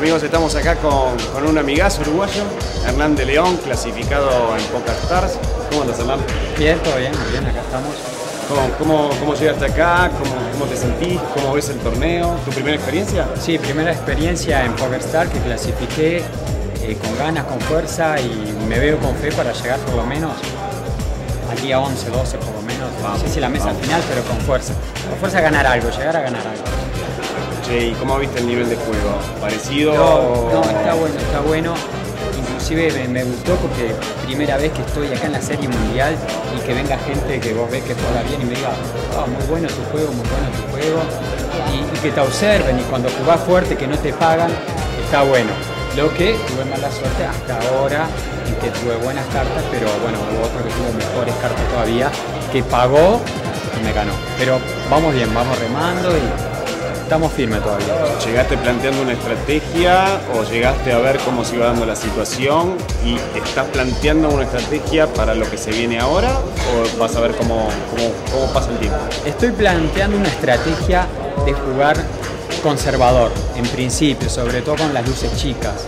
amigos, estamos acá con, con, un amigazo uruguayo, Hernán de León, clasificado en Poker Stars. ¿Cómo andas, Hernán? Bien, todo bien, muy bien, acá estamos. ¿Cómo, cómo, cómo llegaste acá? ¿Cómo, ¿Cómo, te sentís? ¿Cómo ves el torneo? ¿Tu primera experiencia? Sí, primera experiencia en Poker Star que clasifiqué eh, con ganas, con fuerza y me veo con fe para llegar por lo menos al día 11, 12 por lo menos. Vamos, no sé si la mesa vamos. final, pero con fuerza. Con fuerza ganar algo, llegar a ganar algo. ¿Y cómo viste el nivel de juego? ¿Parecido? No, está bueno, está bueno. Inclusive me, gustó porque primera vez que estoy acá en la serie mundial y que venga gente que vos ves que juega bien y me diga, "Ah, muy bueno tu juego, muy bueno tu juego. Y, y que te observen y cuando jugás fuerte que no te pagan, está bueno. Lo que tuve mala suerte hasta ahora en que tuve buenas cartas, pero bueno, hubo otro que tuvo mejores cartas todavía, que pagó y me ganó. Pero vamos bien, vamos remando y estamos firmes todavía. ¿Llegaste planteando una estrategia o llegaste a ver cómo se iba dando la situación y estás planteando una estrategia para lo que se viene ahora o vas a ver cómo, cómo, cómo pasa el tiempo? Estoy planteando una estrategia de jugar conservador, en principio, sobre todo con las luces chicas.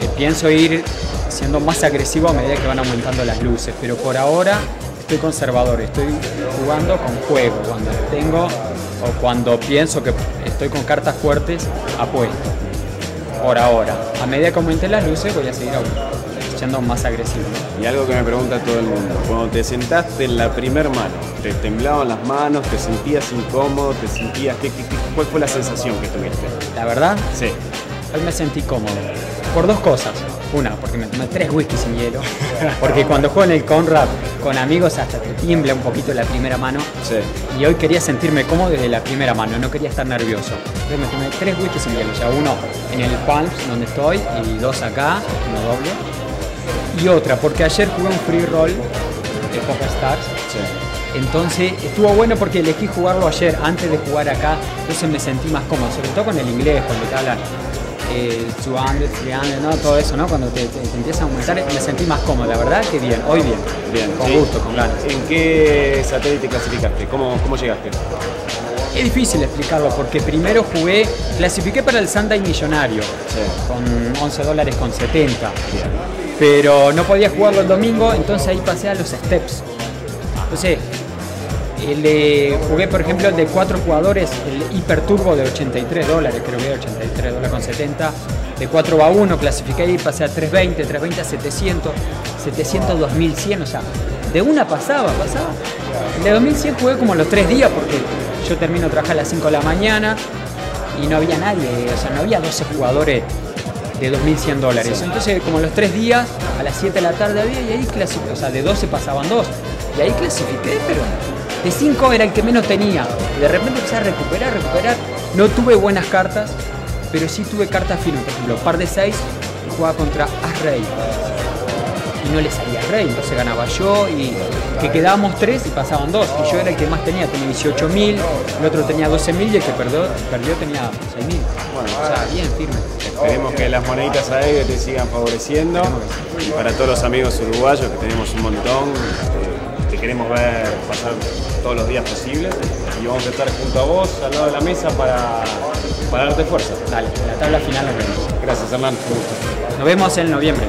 Eh, pienso ir siendo más agresivo a medida que van aumentando las luces, pero por ahora estoy conservador, estoy jugando con juego. Cuando tengo o cuando pienso que estoy con cartas fuertes, apuesto. Por ahora. A medida que aumenten las luces, voy a seguir siendo más agresivo. Y algo que me pregunta todo el mundo, cuando te sentaste en la primer mano, ¿te temblaban las manos, te sentías incómodo, te sentías... ¿qué, qué- qué- cuál fue la sensación que tuviste? La verdad, Sí. Hoy me sentí cómodo. Por dos cosas. Una, porque me tomé tres whisky sin hielo. Porque cuando juego en el Conrad con amigos hasta te tiembla un poquito la primera mano. Sí. Y hoy quería sentirme cómodo desde la primera mano, no quería estar nervioso. Entonces me tomé tres whisky sin hielo. O sea, uno en el Palms, donde estoy, y dos acá, uno doble. Y otra, porque ayer jugué un free roll de Poker Stars. Sí. Entonces estuvo bueno porque elegí jugarlo ayer antes de jugar acá, entonces me sentí más cómodo, sobre todo con el inglés, cuando te hablan eh, 200, 300, ¿no? todo eso, ¿no? cuando te, te, te empieza a aumentar, me sentí más cómodo, la verdad que bien, hoy bien, Bien. con sí. gusto, con ganas. ¿En qué satélite clasificaste? ¿Cómo, cómo llegaste? Es difícil explicarlo porque primero jugué, clasifiqué para el Sunday Millonario Sí. con 11 dólares con 70, pero no podía jugarlo el domingo, entonces ahí pasé a los steps. Entonces, el de- jugué por ejemplo el de cuatro jugadores, el Hyper Turbo de 83 dólares, creo que era 83 dólares con 70. De 4 a 1 clasifiqué y pasé a 320, 320 a 700, 700 2100, o sea, de una pasaba, pasaba. El de 2100 jugué como los tres días porque yo termino de trabajar a las 5 de la mañana y no había nadie, o sea, no había 12 jugadores de 2.100 dólares. Entonces, como los tres días, a las 7 de la tarde había y ahí clasifiqué, o sea, de 12 pasaban dos. Y ahí clasifiqué, pero de 5 era el que menos tenía. De repente empecé a recuperar, recuperar. No tuve buenas cartas, pero sí tuve cartas finas. Por ejemplo, par de 6 jugaba contra As-Rey. Y no le salía Rey, entonces ganaba yo y que quedábamos tres y pasaban dos. Y yo era el que más tenía, tenía 18.000, el otro tenía 12.000 y el que perdió, perdió tenía 6.000. Bueno, O sea, bien, firme. Esperemos que las moneditas ahí te sigan favoreciendo. Y para todos los amigos uruguayos, que tenemos un montón, te queremos ver pasar todos los días posibles. Y vamos a estar junto a vos, al lado de la mesa, para, para darte fuerza. Dale, en la tabla final nos vemos. Gracias, Hernán. Nos vemos en noviembre.